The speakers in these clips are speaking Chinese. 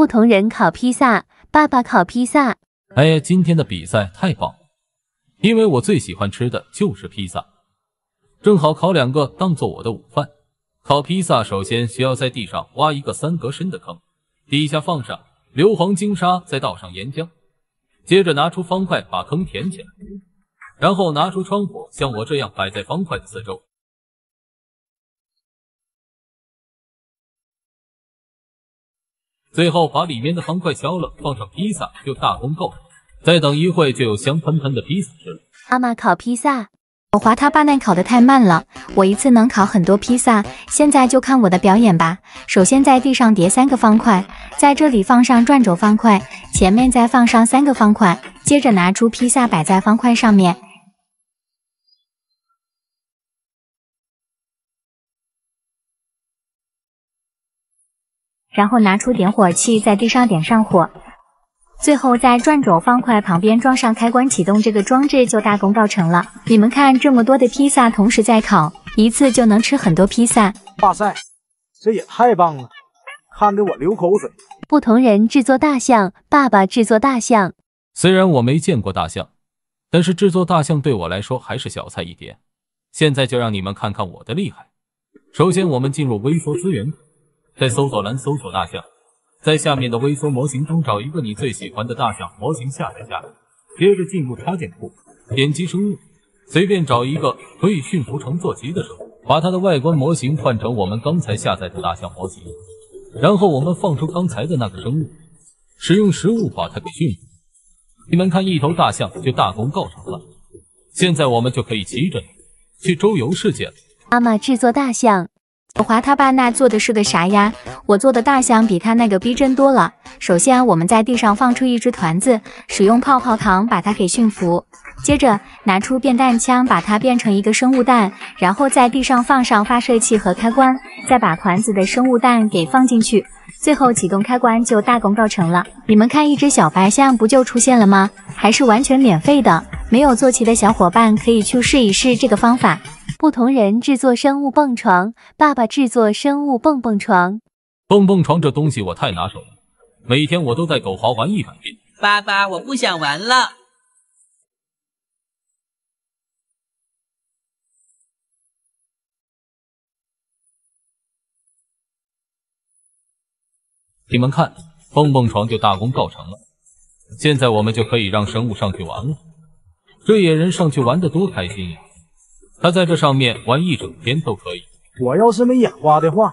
不同人烤披萨，爸爸烤披萨。哎呀，今天的比赛太棒了，因为我最喜欢吃的就是披萨，正好烤两个当做我的午饭。烤披萨首先需要在地上挖一个三格深的坑，底下放上硫磺金沙，再倒上岩浆，接着拿出方块把坑填起来，然后拿出窗户，像我这样摆在方块的四周。最后把里面的方块削了，放上披萨就大功告成。再等一会就有香喷喷的披萨吃了。妈妈烤披萨，我华他爸那烤的太慢了，我一次能烤很多披萨。现在就看我的表演吧。首先在地上叠三个方块，在这里放上转轴方块，前面再放上三个方块，接着拿出披萨摆在方块上面。然后拿出点火器，在地上点上火，最后在转轴方块旁边装上开关启动这个装置，就大功告成了。你们看，这么多的披萨同时在烤，一次就能吃很多披萨。哇塞，这也太棒了，看得我流口水。不同人制作大象，爸爸制作大象。虽然我没见过大象，但是制作大象对我来说还是小菜一碟。现在就让你们看看我的厉害。首先，我们进入微缩资源。在搜索栏搜索大象，在下面的微缩模型中找一个你最喜欢的大象模型下载下来，接着进入插件库，点击生物，随便找一个可以驯服成坐骑的生物，把它的外观模型换成我们刚才下载的大象模型，然后我们放出刚才的那个生物，使用食物把它给驯服。你们看，一头大象就大功告成了。现在我们就可以骑着去周游世界了。妈妈制作大象。我华他爸那做的是个啥呀？我做的大象比他那个逼真多了。首先，我们在地上放出一只团子，使用泡泡糖把它给驯服。接着，拿出变弹枪，把它变成一个生物弹，然后在地上放上发射器和开关，再把团子的生物弹给放进去，最后启动开关就大功告成了。你们看，一只小白象不就出现了吗？还是完全免费的。没有坐骑的小伙伴可以去试一试这个方法。不同人制作生物蹦床，爸爸制作生物蹦蹦床。蹦蹦床这东西我太拿手了，每天我都在狗华玩一百遍。爸爸，我不想玩了。你们看，蹦蹦床就大功告成了。现在我们就可以让生物上去玩了。这野人上去玩的多开心呀！他在这上面玩一整天都可以。我要是没眼花的话，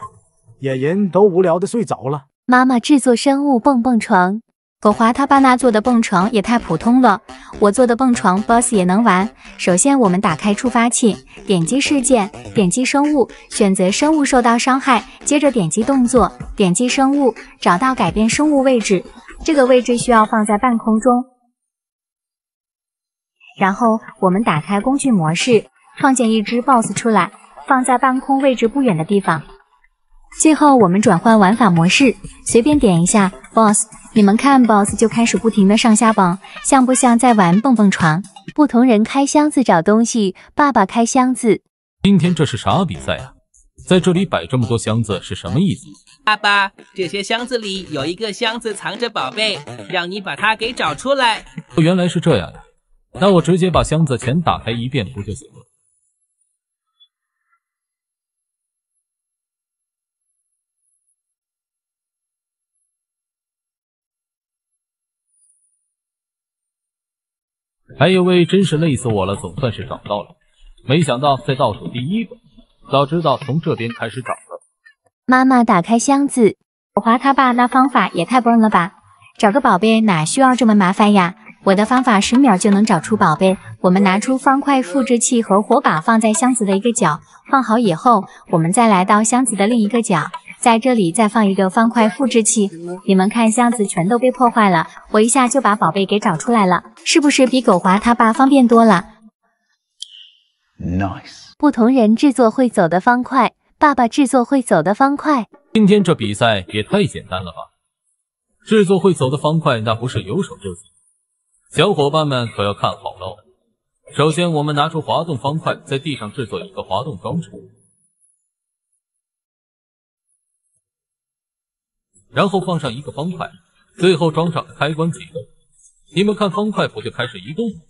野人都无聊的睡着了。妈妈制作生物蹦蹦床，狗华他爸那做的蹦床也太普通了。我做的蹦床，boss 也能玩。首先，我们打开触发器，点击事件，点击生物，选择生物受到伤害，接着点击动作，点击生物，找到改变生物位置，这个位置需要放在半空中。然后我们打开工具模式。创建一只 BOSS 出来，放在半空位置不远的地方。最后我们转换玩法模式，随便点一下 BOSS，你们看 BOSS 就开始不停的上下蹦，像不像在玩蹦蹦床？不同人开箱子找东西，爸爸开箱子。今天这是啥比赛啊？在这里摆这么多箱子是什么意思？爸爸，这些箱子里有一个箱子藏着宝贝，让你把它给找出来。原来是这样呀，那我直接把箱子全打开一遍不就行了？哎呦喂，真是累死我了！总算是找到了，没想到在倒数第一个。早知道从这边开始找了。妈妈打开箱子，我华他爸那方法也太笨了吧！找个宝贝哪需要这么麻烦呀？我的方法十秒就能找出宝贝。我们拿出方块复制器和火把，放在箱子的一个角。放好以后，我们再来到箱子的另一个角。在这里再放一个方块复制器，你们看箱子全都被破坏了，我一下就把宝贝给找出来了，是不是比狗华他爸方便多了？Nice。不同人制作会走的方块，爸爸制作会走的方块。今天这比赛也太简单了吧？制作会走的方块那不是有手就行，小伙伴们可要看好喽。首先，我们拿出滑动方块，在地上制作一个滑动装置。然后放上一个方块，最后装上开关启动。你们看，方块不就开始移动吗？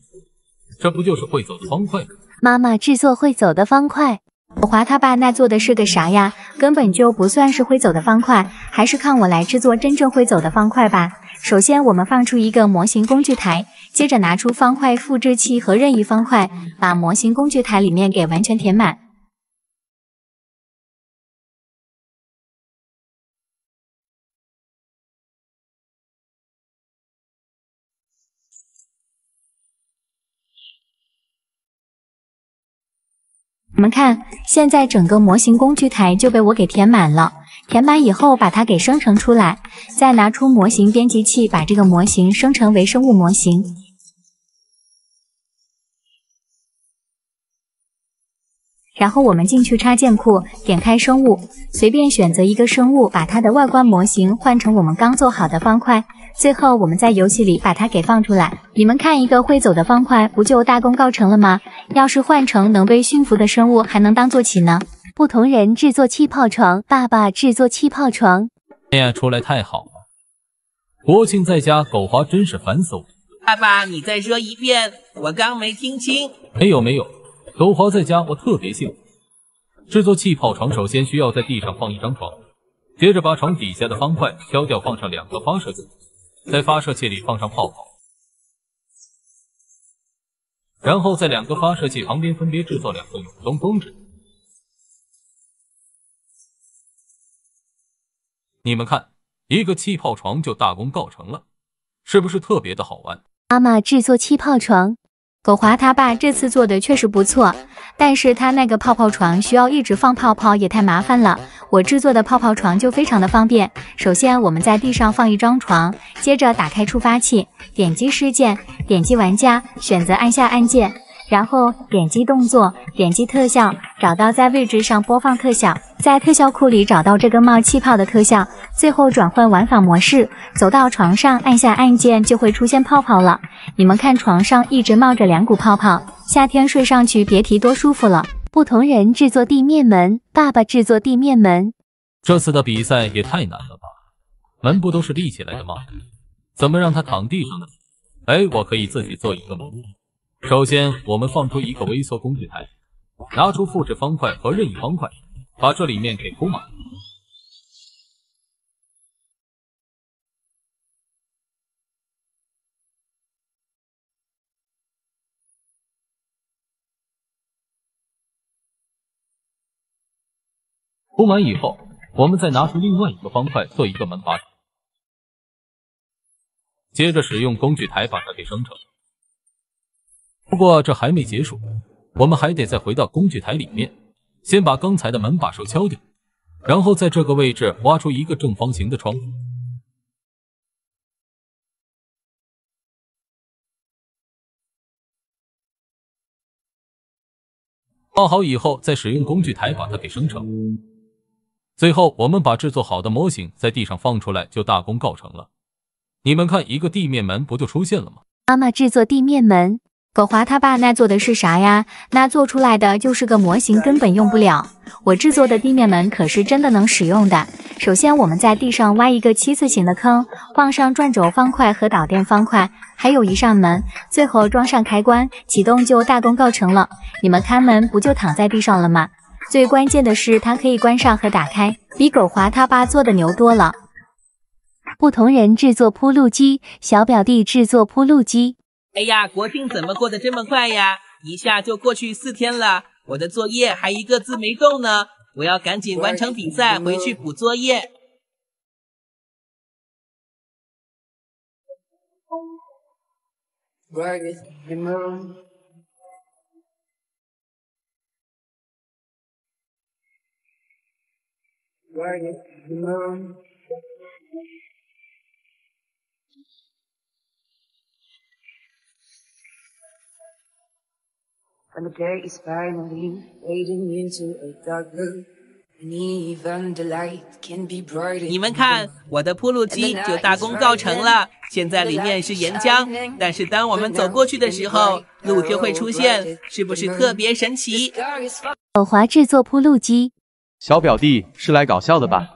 这不就是会走的方块吗？妈妈制作会走的方块。我华他爸那做的是个啥呀？根本就不算是会走的方块，还是看我来制作真正会走的方块吧。首先，我们放出一个模型工具台，接着拿出方块复制器和任意方块，把模型工具台里面给完全填满。你们看，现在整个模型工具台就被我给填满了。填满以后，把它给生成出来，再拿出模型编辑器，把这个模型生成为生物模型。然后我们进去插件库，点开生物，随便选择一个生物，把它的外观模型换成我们刚做好的方块。最后我们在游戏里把它给放出来。你们看，一个会走的方块，不就大功告成了吗？要是换成能被驯服的生物，还能当坐骑呢。不同人制作气泡床，爸爸制作气泡床。哎呀，出来太好了！国庆在家，狗华真是烦死我。爸爸，你再说一遍，我刚没听清。没有没有。狗华在家，我特别幸福。制作气泡床，首先需要在地上放一张床，接着把床底下的方块挑掉，放上两个发射器，在发射器里放上泡泡，然后在两个发射器旁边分别制作两个永动装置。你们看，一个气泡床就大功告成了，是不是特别的好玩？妈妈制作气泡床。狗华他爸这次做的确实不错，但是他那个泡泡床需要一直放泡泡，也太麻烦了。我制作的泡泡床就非常的方便。首先我们在地上放一张床，接着打开触发器，点击事件，点击玩家，选择按下按键。然后点击动作，点击特效，找到在位置上播放特效，在特效库里找到这个冒气泡的特效，最后转换玩法模式，走到床上按下按键就会出现泡泡了。你们看床上一直冒着两股泡泡，夏天睡上去别提多舒服了。不同人制作地面门，爸爸制作地面门。这次的比赛也太难了吧？门不都是立起来的吗？怎么让它躺地上呢？哎，我可以自己做一个门。首先，我们放出一个微缩工具台，拿出复制方块和任意方块，把这里面给铺满。铺满以后，我们再拿出另外一个方块做一个门把手，接着使用工具台把它给生成。不过这还没结束，我们还得再回到工具台里面，先把刚才的门把手敲掉，然后在这个位置挖出一个正方形的窗户。画好以后，再使用工具台把它给生成。最后，我们把制作好的模型在地上放出来，就大功告成了。你们看，一个地面门不就出现了吗？妈妈制作地面门。狗华他爸那做的是啥呀？那做出来的就是个模型，根本用不了。我制作的地面门可是真的能使用的。首先，我们在地上挖一个七字形的坑，放上转轴方块和导电方块，还有一扇门，最后装上开关，启动就大功告成了。你们看，门不就躺在地上了吗？最关键的是，它可以关上和打开，比狗华他爸做的牛多了。不同人制作铺路机，小表弟制作铺路机。哎呀，国庆怎么过得这么快呀？一下就过去四天了，我的作业还一个字没动呢。我要赶紧完成比赛，回去补作业。When the day is finally fading into a dark blue. 你们看，我的铺路机就大功告成了。现在里面是岩浆，但是当我们走过去的时候，路就会出现，是不是特别神奇？宝华制作铺路机，小表弟是来搞笑的吧？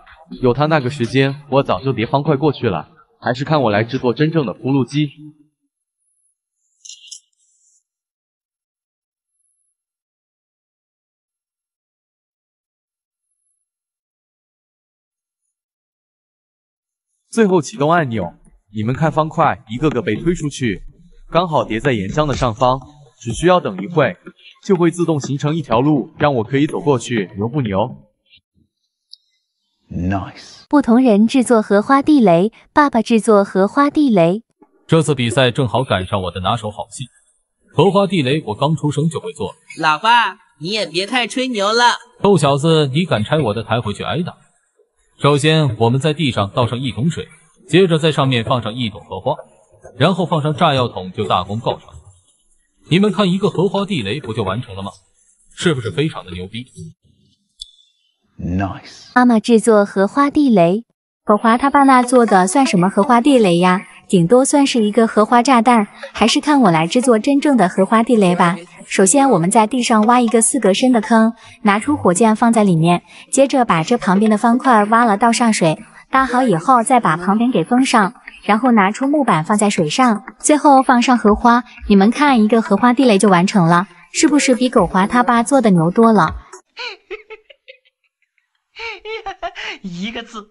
有他那个时间，我早就叠方块过去了。还是看我来制作真正的铺路机。最后启动按钮，你们看方块一个个被推出去，刚好叠在岩浆的上方，只需要等一会，就会自动形成一条路，让我可以走过去，牛不牛？Nice。不同人制作荷花地雷，爸爸制作荷花地雷。这次比赛正好赶上我的拿手好戏，荷花地雷我刚出生就会做。老爸，你也别太吹牛了。臭小子，你敢拆我的台回去挨打！首先，我们在地上倒上一桶水，接着在上面放上一桶荷花，然后放上炸药桶，就大功告成。你们看，一个荷花地雷不就完成了吗？是不是非常的牛逼？Nice。妈妈制作荷花地雷，狗华他爸那做的算什么荷花地雷呀？顶多算是一个荷花炸弹，还是看我来制作真正的荷花地雷吧。首先，我们在地上挖一个四格深的坑，拿出火箭放在里面，接着把这旁边的方块挖了，倒上水，搭好以后再把旁边给封上，然后拿出木板放在水上，最后放上荷花。你们看，一个荷花地雷就完成了，是不是比狗华他爸做的牛多了？一个字，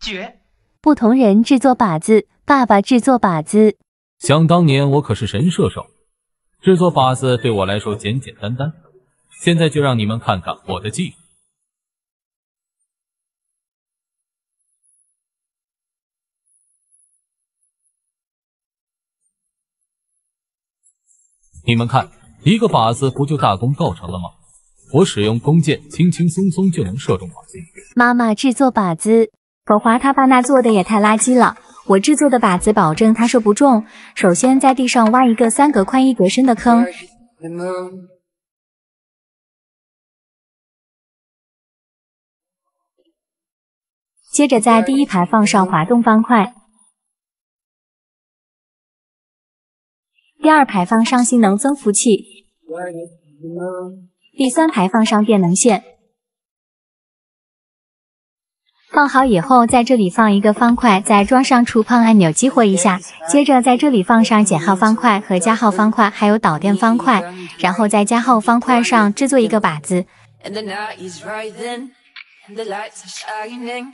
绝。不同人制作靶子，爸爸制作靶子。想当年我可是神射手，制作靶子对我来说简简单单。现在就让你们看看我的技术。你们看，一个靶子不就大功告成了吗？我使用弓箭，轻轻松松就能射中靶心。妈妈制作靶子。狗华他爸那做的也太垃圾了，我制作的靶子保证他射不中。首先在地上挖一个三格宽一格深的坑，接着在第一排放上滑动方块，第二排放上性能增幅器，第三排放上电能线。放好以后，在这里放一个方块，再装上触碰按钮激活一下。接着在这里放上减号方块和加号方块，还有导电方块，然后在加号方块上制作一个靶子。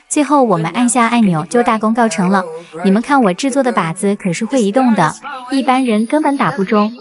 最后我们按下按钮就大功告成了。你们看我制作的靶子可是会移动的，一般人根本打不中。